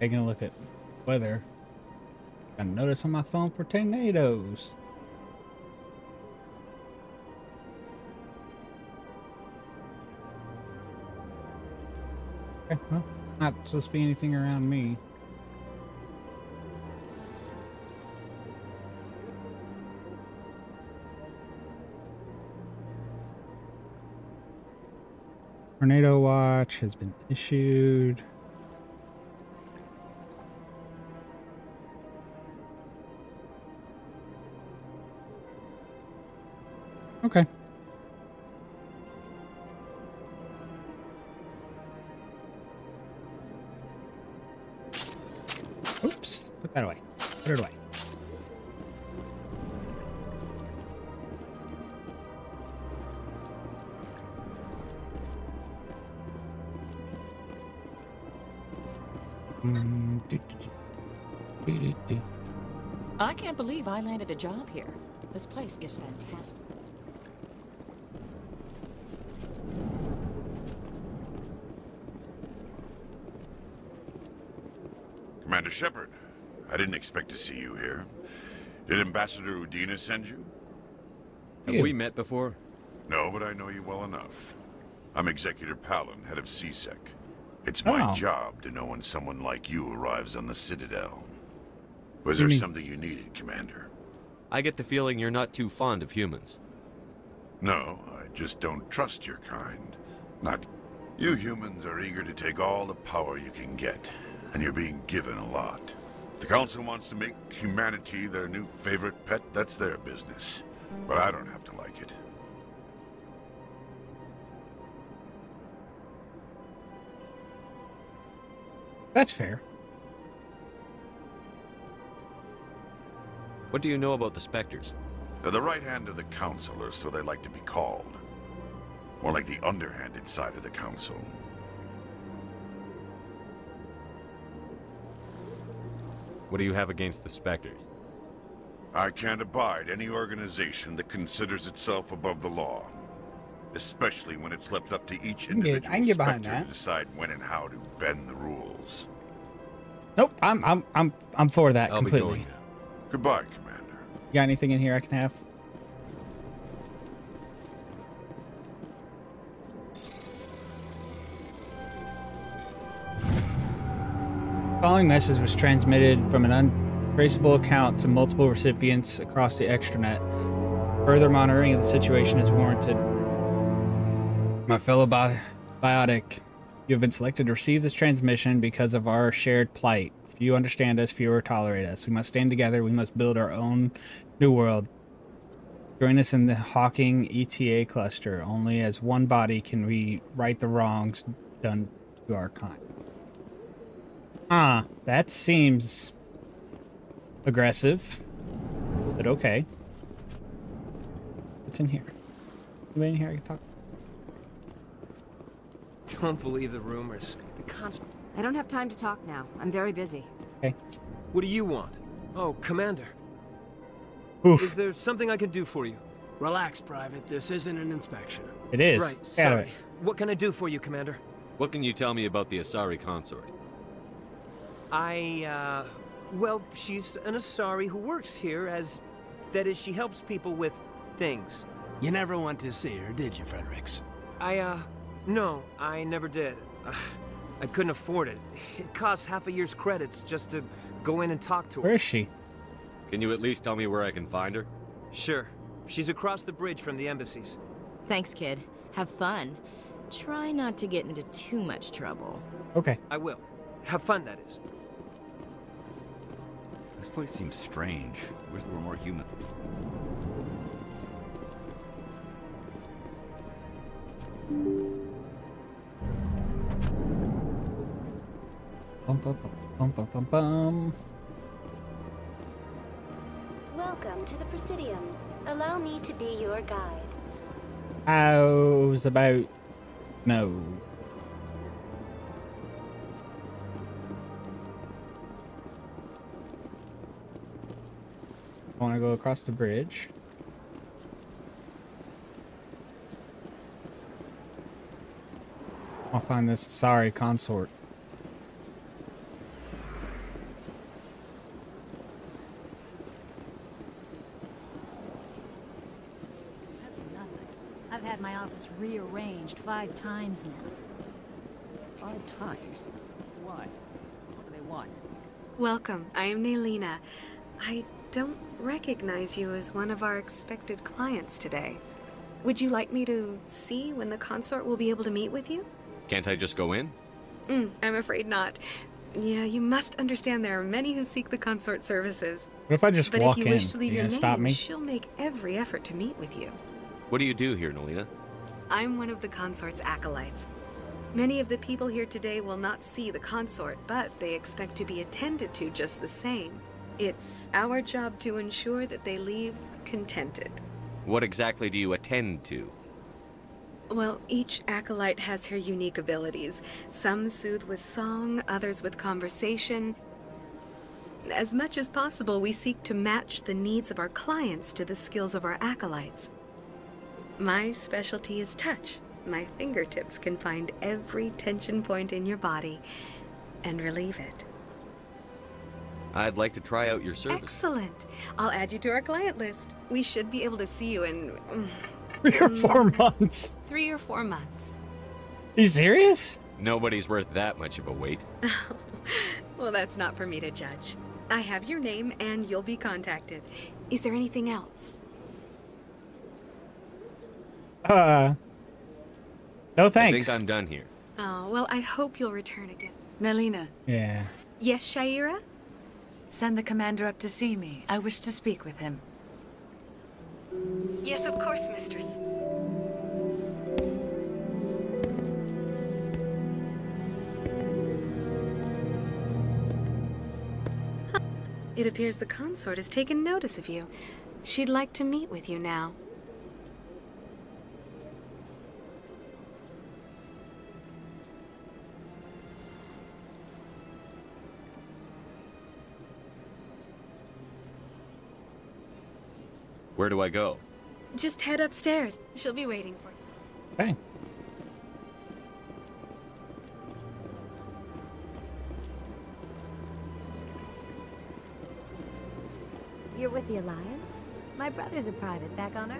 Taking a look at weather. Got a notice on my phone for tornadoes. Okay, well, not supposed to be anything around me. Tornado watch has been issued. Okay. Oops. Put that away. Put it away. I can't believe I landed a job here. This place is fantastic. Commander Shepard, I didn't expect to see you here. Did Ambassador Udina send you? Have You. we met before? No, but I know you well enough. I'm Executor Pallin, head of CSEC. It's my Oh. job to know when someone like you arrives on the Citadel. Was You there mean- something you needed, Commander? I get the feeling you're not too fond of humans. No, I just don't trust your kind. Not... You humans are eager to take all the power you can get, and you're being given a lot. If the Council wants to make humanity their new favorite pet, that's their business. But I don't have to like it. That's fair. What do you know about the Spectres? They're the right hand of the Council, or so they like to be called. More like the underhanded side of the Council. What do you have against the Spectres? I can't abide any organization that considers itself above the law. Especially when it's left up to each can get- individual I can get Spectre that. to decide when and how to bend the rules. Nope. I'm I'm I'm I'm for that I'll completely. Goodbye, Commander. You got anything in here I can have? The following message was transmitted from an untraceable account to multiple recipients across the extranet. Further monitoring of the situation is warranted. My fellow bi- biotic, you have been selected to receive this transmission because of our shared plight. Few understand us, fewer tolerate us. We must stand together. We must build our own new world. Join us in the Hawking ETA cluster. Only as one body can we right the wrongs done to our kind. Ah, that seems aggressive, but okay. What's in here? Anybody in here I can talk? Don't believe the rumors. The cons- I don't have time to talk now. I'm very busy. Okay. What do you want? Oh, Commander. Oof. Is there something I can do for you? Relax, Private. This isn't an inspection. It is. Right, Stay out sorry. What can I do for you, Commander? What can you tell me about the Asari consort? I, uh... Well, she's an Asari who works here as... That is, she helps people with things. You never went to see her, did you, Fredericks? I, uh... No, I never did. Ugh, I couldn't afford it. It costs half a year's credits just to go in and talk to her. Where is she? Can you at least tell me where I can find her? Sure. She's across the bridge from the embassies. Thanks, kid. Have fun. Try not to get into too much trouble. Okay. I will. Have fun, that is. This place seems strange. I wish there were more human. Bum, bum, bum, bum, bum, bum, bum. Welcome to the Presidium. Allow me to be your guide. How's about no? I want to go across the bridge. I'll find this sorry consort. That's nothing. I've had my office rearranged five times now. Five times? Why? What do they want? Welcome. I am Nelyna. I don't recognize you as one of our expected clients today. Would you like me to see when the consort will be able to meet with you? Can't I just go in? Mm, I'm afraid not. Yeah, you must understand there are many who seek the consort services. What if I just but walk if you in? wish to leave You your name, stop me? she'll make every effort to meet with you. What do you do here, Nelyna? I'm one of the consort's acolytes. Many of the people here today will not see the consort, but they expect to be attended to just the same. It's our job to ensure that they leave contented. What exactly do you attend to? Well, each acolyte has her unique abilities. Some soothe with song, others with conversation. As much as possible, we seek to match the needs of our clients to the skills of our acolytes. My specialty is touch. My fingertips can find every tension point in your body and relieve it. I'd like to try out your service. Excellent. I'll add you to our client list. We should be able to see you in mm, Three or four months. three or four months. you serious? Nobody's worth that much of a wait. Well, that's not for me to judge. I have your name and you'll be contacted. Is there anything else? Uh. No thanks. I think I'm done here. Oh, well, I hope you'll return again. Nelyna, Yeah. Yes, Sha'ira? Send the commander up to see me. I wish to speak with him. Yes, of course, mistress. It appears the consort has taken notice of you. She'd like to meet with you now. Where do I go? Just head upstairs. She'll be waiting for you. Okay. You're with the Alliance? My brother's a private back on Earth.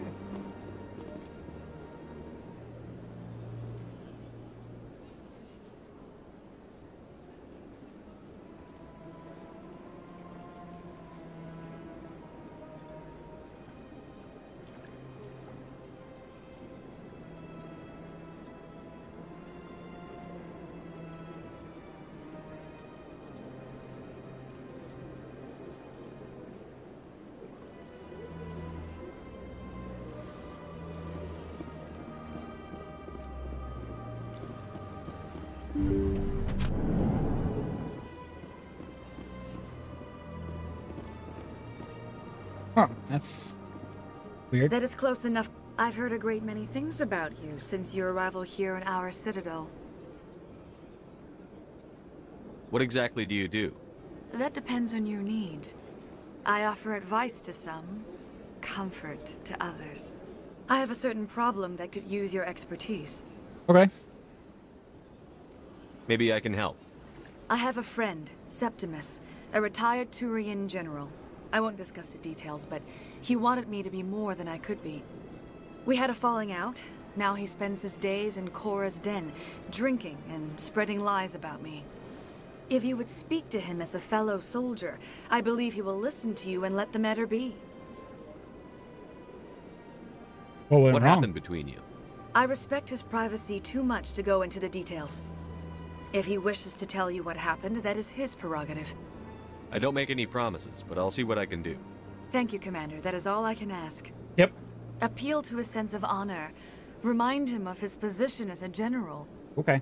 Huh. That's weird. That is close enough. I've heard a great many things about you since your arrival here in our citadel. What exactly do you do? That depends on your needs. I offer advice to some, comfort to others. I have a certain problem that could use your expertise. Okay. Maybe I can help. I have a friend, Septimus, a retired Turian general. I won't discuss the details, but he wanted me to be more than I could be. We had a falling out. Now he spends his days in Chora's den, drinking and spreading lies about me. If you would speak to him as a fellow soldier, I believe he will listen to you and let the matter be. What What wrong? happened between you? I respect his privacy too much to go into the details. If he wishes to tell you what happened, that is his prerogative. I don't make any promises, but I'll see what I can do. Thank you, Commander. That is all I can ask. Yep. Appeal to his sense of honor. Remind him of his position as a general. Okay.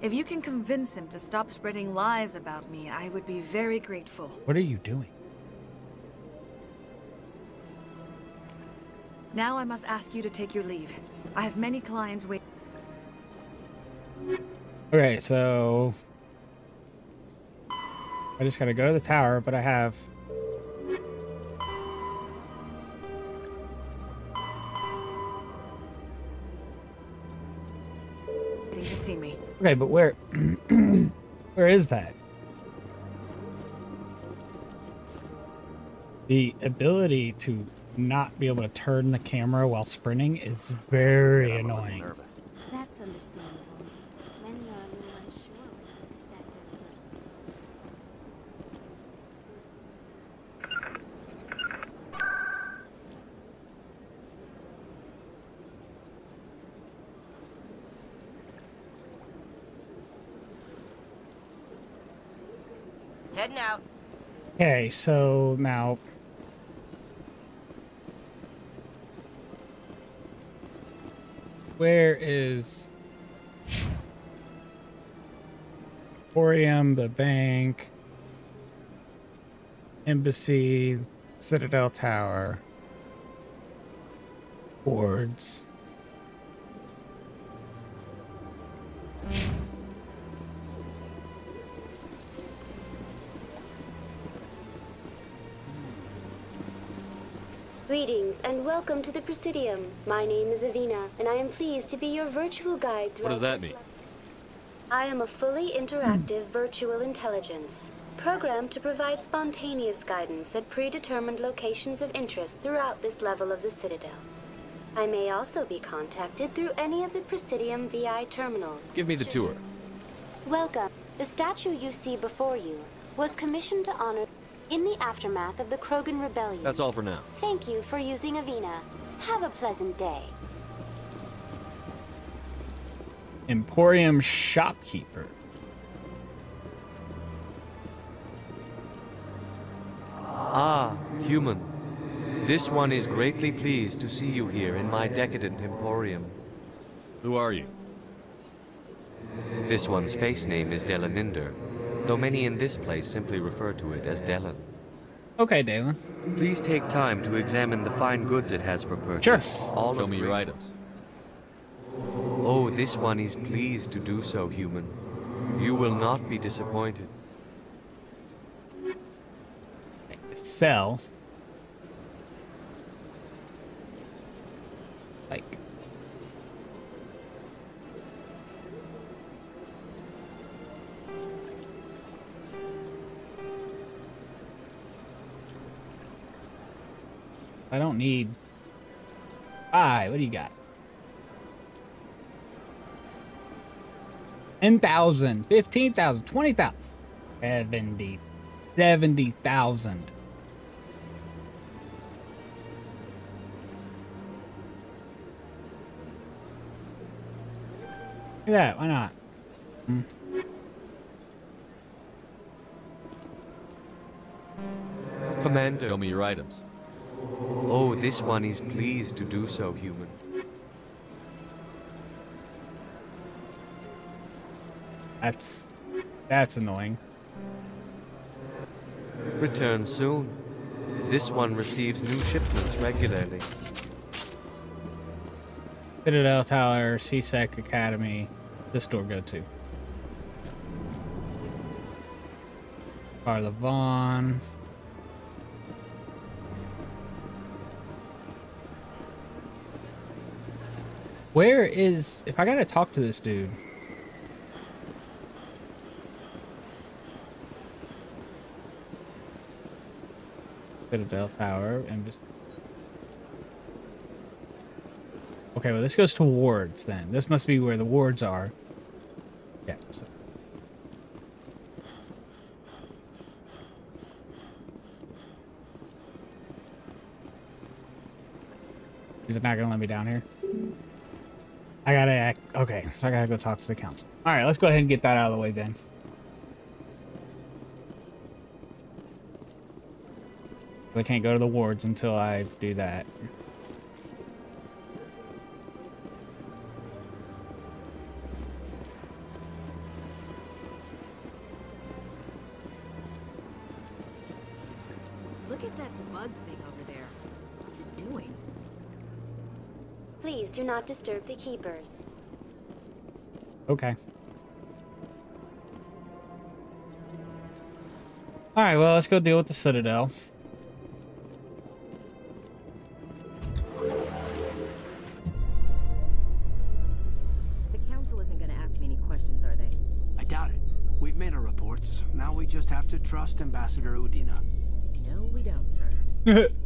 If you can convince him to stop spreading lies about me, I would be very grateful. What are you doing? Now I must ask you to take your leave. I have many clients waiting. Okay, so I just gotta go to the tower, but I have to see me. okay, but where where is that? The ability to not be able to turn the camera while sprinting is very annoying. That's understandable. Many are a little unsure what to expect at first. Heading out. Okay, so now where is Emporium, the bank, embassy, Citadel Tower, boards. Greetings and welcome to the Presidium. My name is Avina, and I am pleased to be your virtual guide throughout What does that mean? I am a fully interactive virtual intelligence, programmed to provide spontaneous guidance at predetermined locations of interest throughout this level of the Citadel. I may also be contacted through any of the Presidium VI terminals. Give me the tour. Welcome. The statue you see before you was commissioned to honor in the aftermath of the Krogan Rebellion. That's all for now. Thank you for using Avina. Have a pleasant day. Emporium shopkeeper. Ah, human. This one is greatly pleased to see you here in my decadent emporium. Who are you? This one's face name is Delaninder, though many in this place simply refer to it as Delan. Okay, Dalen. Please take time to examine the fine goods it has for purchase. Sure. All Show of me your items. Oh, this one is pleased to do so, human. You will not be disappointed. Sell. I don't need. Five. What do you got? 10,000, 15,000, 20,000, 70, 70,000. Look at that, why not? Hmm. Commander. Show me your items. Oh, this one is pleased to do so, human. That's that's annoying. Return soon. This one receives new shipments regularly. Citadel Tower, CSEC Academy. This door go to. Carla Vaughn. Where is if I gotta talk to this dude? Citadel Tower and just Okay, well this goes to wards then. This must be where the wards are. Yeah. So. Is it not gonna let me down here? I gotta act okay, so I gotta go talk to the council. Alright, let's go ahead and get that out of the way then. I can't go to the wards until I do that. Not disturb the keepers. Okay. Alright, well, let's go deal with the Citadel. The council isn't gonna ask me any questions, are they? I doubt it. We've made our reports. Now we just have to trust Ambassador Udina. No, we don't, sir.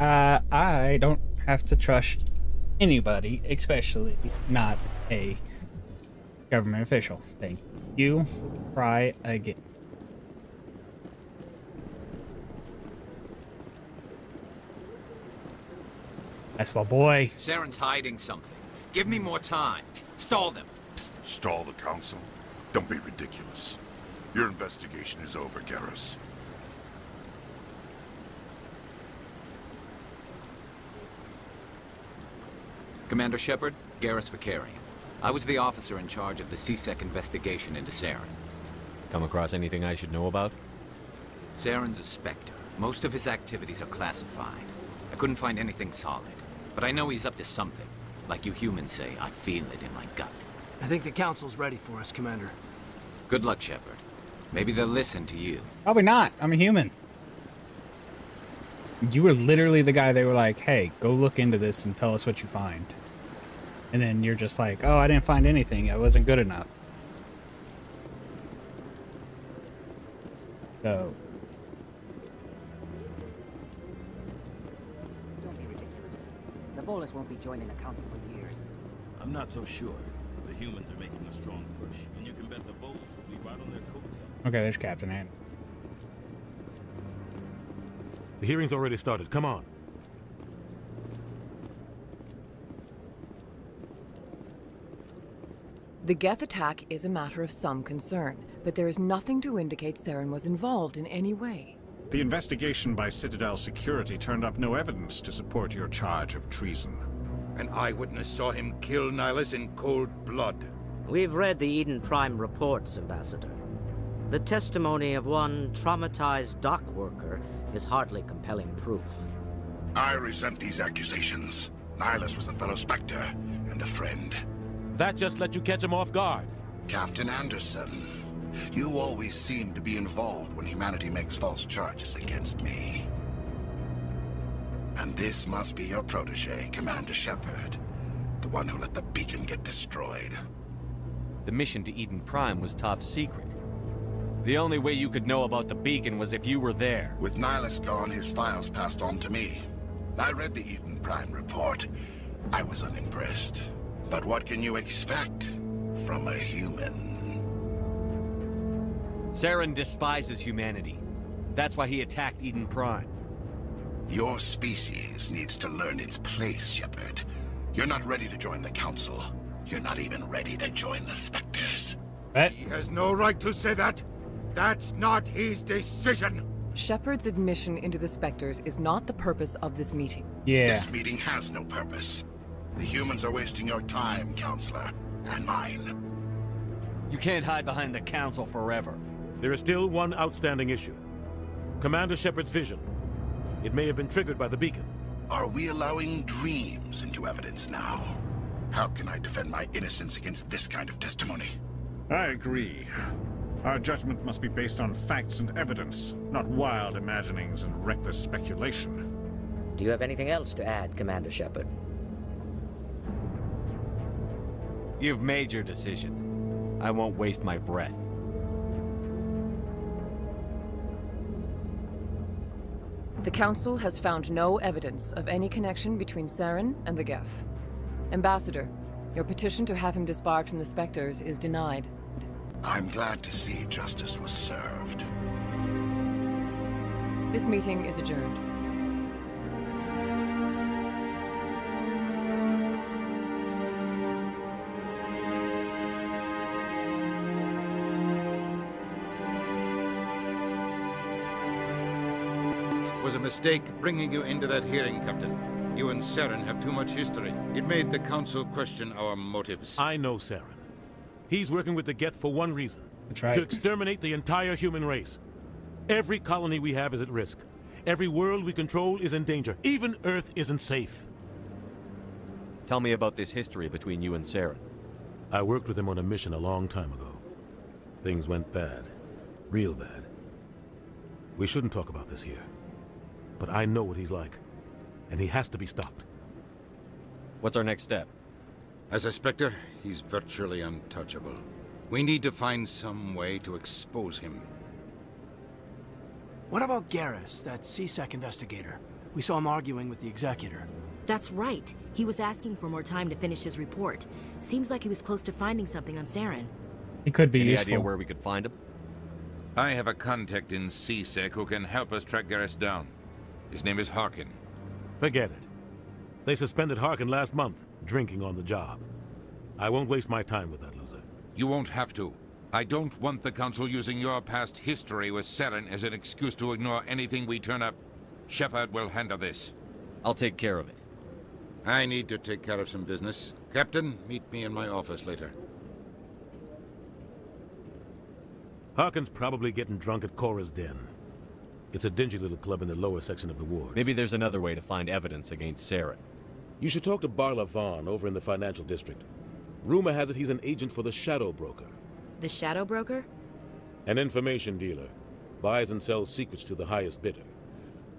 Uh, I don't have to trust anybody, especially not a government official. Thank you. Try again. That's my boy. Saren's hiding something. Give me more time. Stall them. Stall the council? Don't be ridiculous. Your investigation is over, Garrus. Commander Shepard, Garrus Vakarian. I was the officer in charge of the C-Sec investigation into Saren. Come across anything I should know about? Saren's a Spectre. Most of his activities are classified. I couldn't find anything solid. But I know he's up to something. Like you humans say, I feel it in my gut. I think the council's ready for us, Commander. Good luck, Shepard. Maybe they'll listen to you. Probably not. I'm a human. You were literally the guy they were like, hey, go look into this and tell us what you find. And then you're just like, oh, I didn't find anything. It wasn't good enough. So. Don't be ridiculous. The Volus won't be joining the council for years. I'm not so sure. The humans are making a strong push, and you can bet the Volus will be right on their coattail. Okay, there's Captain Ant. The hearing's already started. Come on. The Geth attack is a matter of some concern, but there is nothing to indicate Saren was involved in any way. The investigation by Citadel Security turned up no evidence to support your charge of treason. An eyewitness saw him kill Nihlus in cold blood. We've read the Eden Prime reports, Ambassador. The testimony of one traumatized dock worker is hardly compelling proof. I resent these accusations. Nihlus was a fellow Spectre and a friend. That just let you catch him off guard. Captain Anderson, you always seem to be involved when humanity makes false charges against me. And this must be your protege, Commander Shepard. The one who let the beacon get destroyed. The mission to Eden Prime was top secret. The only way you could know about the beacon was if you were there. With Nihlus gone, his files passed on to me. I read the Eden Prime report. I was unimpressed. But what can you expect from a human? Saren despises humanity. That's why he attacked Eden Prime. Your species needs to learn its place, Shepard. You're not ready to join the Council. You're not even ready to join the Spectres. Eh? He has no right to say that. That's not his decision. Shepard's admission into the Spectres is not the purpose of this meeting. Yeah. This meeting has no purpose. The humans are wasting your time, Counselor, and mine. You can't hide behind the Council forever. There is still one outstanding issue. Commander Shepard's vision. It may have been triggered by the beacon. Are we allowing dreams into evidence now? How can I defend my innocence against this kind of testimony? I agree. Our judgment must be based on facts and evidence, not wild imaginings and reckless speculation. Do you have anything else to add, Commander Shepard? You've made your decision. I won't waste my breath. The Council has found no evidence of any connection between Saren and the Geth. Ambassador, your petition to have him disbarred from the Spectres is denied. I'm glad to see justice was served. This meeting is adjourned. Mistake bringing you into that hearing, Captain. You and Saren have too much history. It made the Council question our motives. I know Saren. He's working with the Geth for one reason. That's right. To exterminate the entire human race. Every colony we have is at risk. Every world we control is in danger. Even Earth isn't safe. Tell me about this history between you and Saren. I worked with him on a mission a long time ago. Things went bad. Real bad. We shouldn't talk about this here. But I know what he's like. And he has to be stopped. What's our next step? As a Spectre, he's virtually untouchable. We need to find some way to expose him. What about Garrus, that C-Sec investigator? We saw him arguing with the executor. That's right. He was asking for more time to finish his report. Seems like he was close to finding something on Saren. He could be Any useful. idea where we could find him? I have a contact in CSEC who can help us track Garrus down. His name is Harkin. Forget it. They suspended Harkin last month, drinking on the job. I won't waste my time with that loser. You won't have to. I don't want the Council using your past history with Saren as an excuse to ignore anything we turn up. Shepard will handle this. I'll take care of it. I need to take care of some business. Captain, meet me in my office later. Harkin's probably getting drunk at Chora's Den. It's a dingy little club in the lower section of the ward. Maybe there's another way to find evidence against Saren. You should talk to Barla Von over in the financial district. Rumor has it he's an agent for the Shadow Broker. The Shadow Broker? An information dealer. Buys and sells secrets to the highest bidder.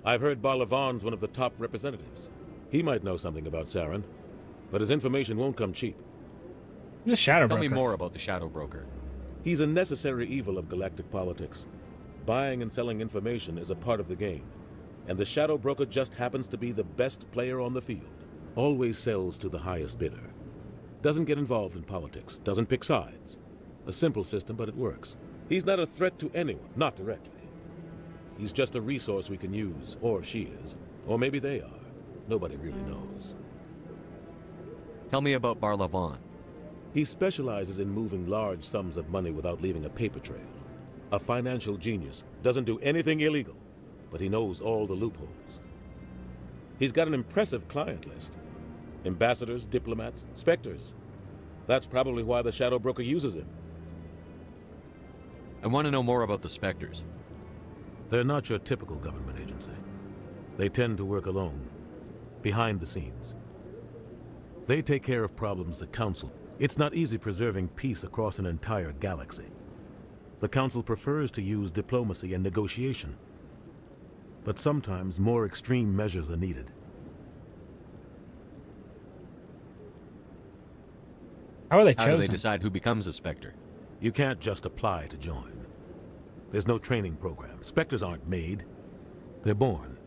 I've heard Barla Von's one of the top representatives. He might know something about Saren, but his information won't come cheap. The Shadow Tell Broker. me more about the Shadow Broker. He's a necessary evil of galactic politics. Buying and selling information is a part of the game, and the Shadow Broker just happens to be the best player on the field. Always sells to the highest bidder. Doesn't get involved in politics, doesn't pick sides. A simple system, but it works. He's not a threat to anyone, not directly. He's just a resource we can use, or she is. Or maybe they are. Nobody really knows. Tell me about Barla Von. He specializes in moving large sums of money without leaving a paper trail. A financial genius, doesn't do anything illegal, but he knows all the loopholes. He's got an impressive client list. Ambassadors, diplomats, specters. That's probably why the Shadow Broker uses him. I want to know more about the Spectres. They're not your typical government agency. They tend to work alone, behind the scenes. They take care of problems the Council. It's not easy preserving peace across an entire galaxy. The Council prefers to use diplomacy and negotiation. But sometimes more extreme measures are needed. How are they chosen? How do they decide who becomes a Spectre? You can't just apply to join. There's no training program. Spectres aren't made. They're born.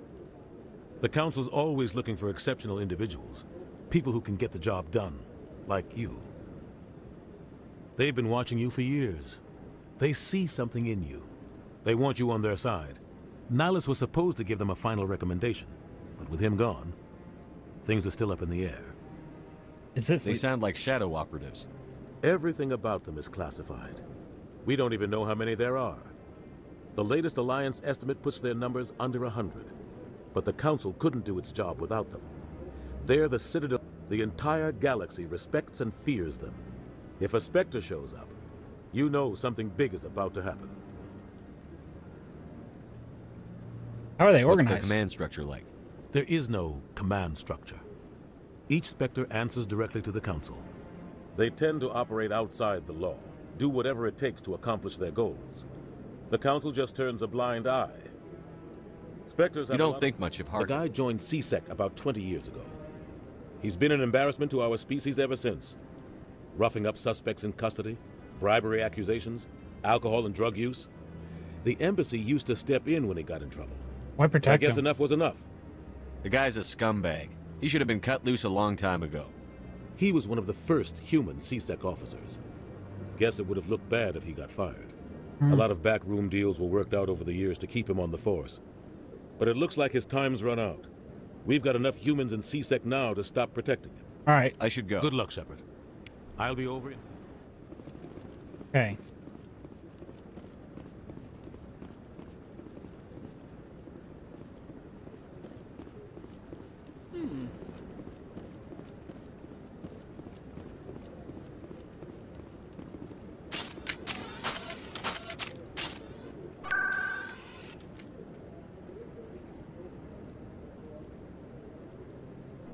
The Council's always looking for exceptional individuals. People who can get the job done. Like you. They've been watching you for years. They see something in you. They want you on their side. Nihlus was supposed to give them a final recommendation. But with him gone, things are still up in the air. Is this They sound like shadow operatives. Everything about them is classified. We don't even know how many there are. The latest Alliance estimate puts their numbers under a hundred. But the Council couldn't do its job without them. They're the Citadel. The entire galaxy respects and fears them. If a Spectre shows up, you know something big is about to happen. How are they organized? What's the organized? command structure like? There is no command structure. Each Spectre answers directly to the Council. They tend to operate outside the law, do whatever it takes to accomplish their goals. The Council just turns a blind eye. Spectres You have a don't lot think much of The guy joined CSEC about 20 years ago. He's been an embarrassment to our species ever since. Roughing up suspects in custody, bribery accusations, alcohol and drug use. The embassy used to step in when he got in trouble. Why I guess them? enough was enough. The guy's a scumbag. He should have been cut loose a long time ago. He was one of the first human CSEC officers. Guess it would have looked bad if he got fired. Hmm. A lot of backroom deals were worked out over the years to keep him on the force. But it looks like his time's run out. We've got enough humans in CSEC now to stop protecting him. All right. I should go. Good luck, Shepard. I'll be over in... Okay. Hmm.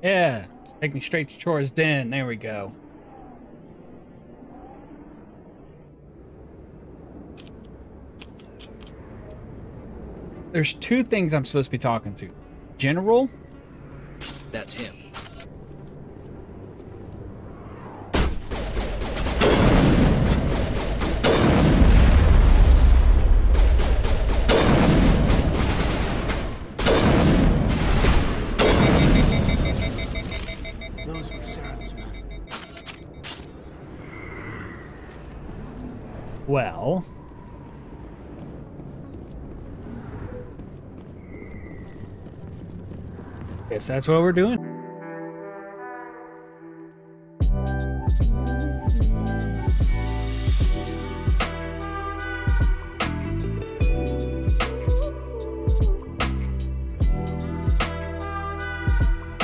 Yeah. Take me straight to Chora's Den. There we go. There's two things I'm supposed to be talking to. General That's him. That's what we're doing.